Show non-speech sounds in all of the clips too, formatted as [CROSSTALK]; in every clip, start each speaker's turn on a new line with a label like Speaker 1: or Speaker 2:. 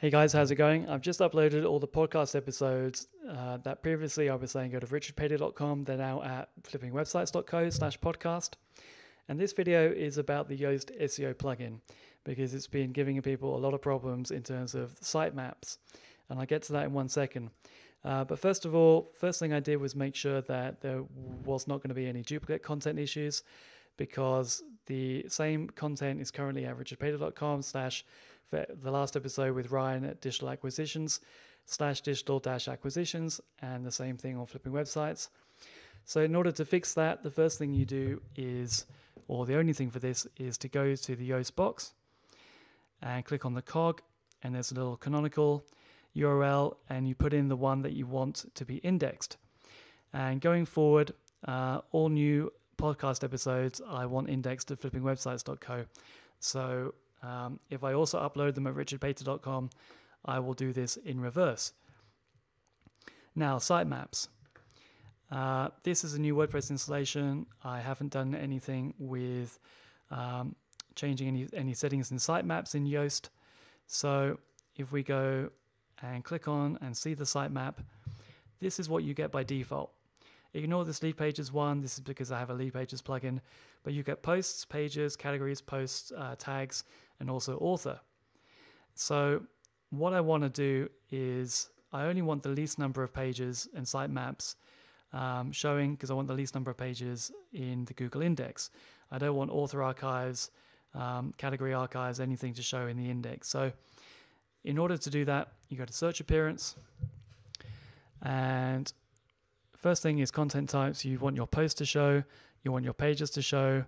Speaker 1: Hey guys, how's it going? I've just uploaded all the podcast episodes uh, that previously I was saying go to richardpatey.com. They're now at flippingwebsites.co slash podcast. And this video is about the Yoast SEO plugin because it's been giving people a lot of problems in terms of sitemaps. And I'll get to that in one second. Uh, but first of all, first thing I did was make sure that there was not going to be any duplicate content issues because the same content is currently at richardpatey.com slash the last episode with Ryan at Digital Acquisitions slash digital dash acquisitions, and the same thing on flipping websites. So, in order to fix that, the first thing you do is, or the only thing for this, is to go to the Yoast box and click on the cog, and there's a little canonical URL, and you put in the one that you want to be indexed. And going forward, uh, all new podcast episodes I want indexed to flippingwebsites.co. So um, if I also upload them at richardpatey.com, I will do this in reverse. Now, sitemaps. Uh, this is a new WordPress installation. I haven't done anything with um, changing any, any settings in sitemaps in Yoast. So if we go and click on and see the sitemap, this is what you get by default. Ignore this lead pages one. This is because I have a lead pages plugin, but you get posts, pages, categories, posts, uh, tags, and also author. So what I want to do is I only want the least number of pages and sitemaps um, showing because I want the least number of pages in the Google index. I don't want author archives, um, category archives, anything to show in the index. So in order to do that, you go to search appearance and first thing is content types. You want your post to show, you want your pages to show,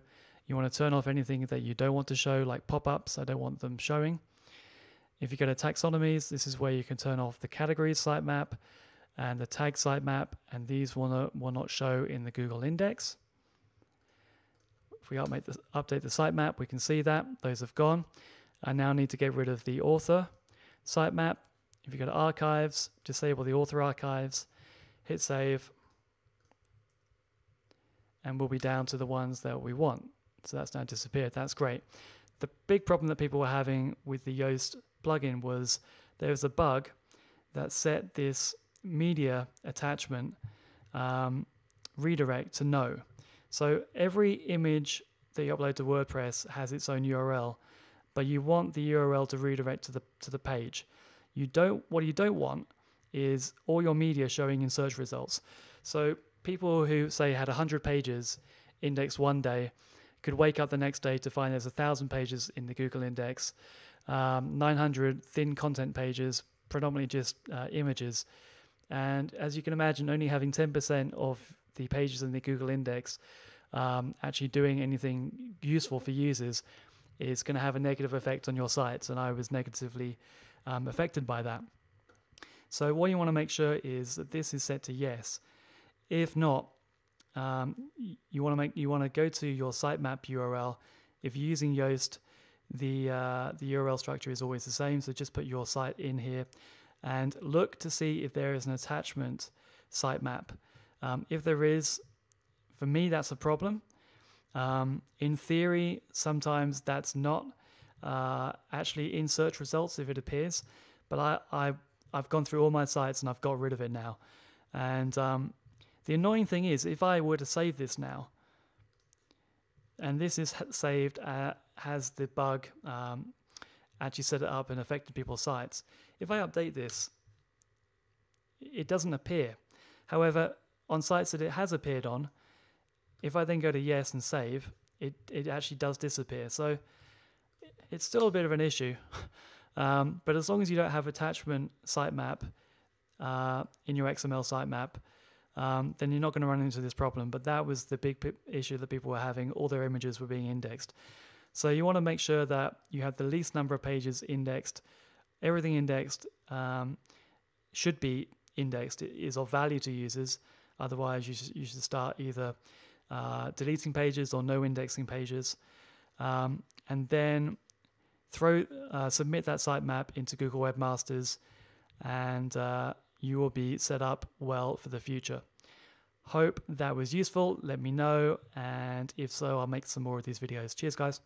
Speaker 1: you want to turn off anything that you don't want to show, like pop ups. I don't want them showing. If you go to taxonomies, this is where you can turn off the categories sitemap and the tag sitemap, and these will not, will not show in the Google index. If we update the, update the sitemap, we can see that those have gone. I now need to get rid of the author sitemap. If you go to archives, disable the author archives, hit save, and we'll be down to the ones that we want. So that's now disappeared. That's great. The big problem that people were having with the Yoast plugin was there was a bug that set this media attachment um, redirect to no. So every image that you upload to WordPress has its own URL, but you want the URL to redirect to the to the page. You don't what you don't want is all your media showing in search results. So people who say had 100 pages indexed one day could wake up the next day to find there's a thousand pages in the Google index, um, 900 thin content pages, predominantly just uh, images. And as you can imagine, only having 10% of the pages in the Google index um, actually doing anything useful for users is going to have a negative effect on your sites. And I was negatively um, affected by that. So, what you want to make sure is that this is set to yes. If not, um, you want to make you want to go to your sitemap URL. If you're using Yoast, the uh, the URL structure is always the same. So just put your site in here, and look to see if there is an attachment sitemap. Um, if there is, for me that's a problem. Um, in theory, sometimes that's not uh, actually in search results if it appears, but I, I I've gone through all my sites and I've got rid of it now, and um, the annoying thing is, if I were to save this now, and this is saved, uh, has the bug um, actually set it up and affected people's sites. If I update this, it doesn't appear. However, on sites that it has appeared on, if I then go to yes and save, it, it actually does disappear. So it's still a bit of an issue. [LAUGHS] um, but as long as you don't have attachment sitemap uh, in your XML sitemap, um, then you're not going to run into this problem. But that was the big p- issue that people were having. All their images were being indexed. So you want to make sure that you have the least number of pages indexed. Everything indexed um, should be indexed. It is of value to users. Otherwise, you should, you should start either uh, deleting pages or no indexing pages. Um, and then throw uh, submit that sitemap into Google Webmasters and uh, you will be set up well for the future. Hope that was useful. Let me know. And if so, I'll make some more of these videos. Cheers, guys.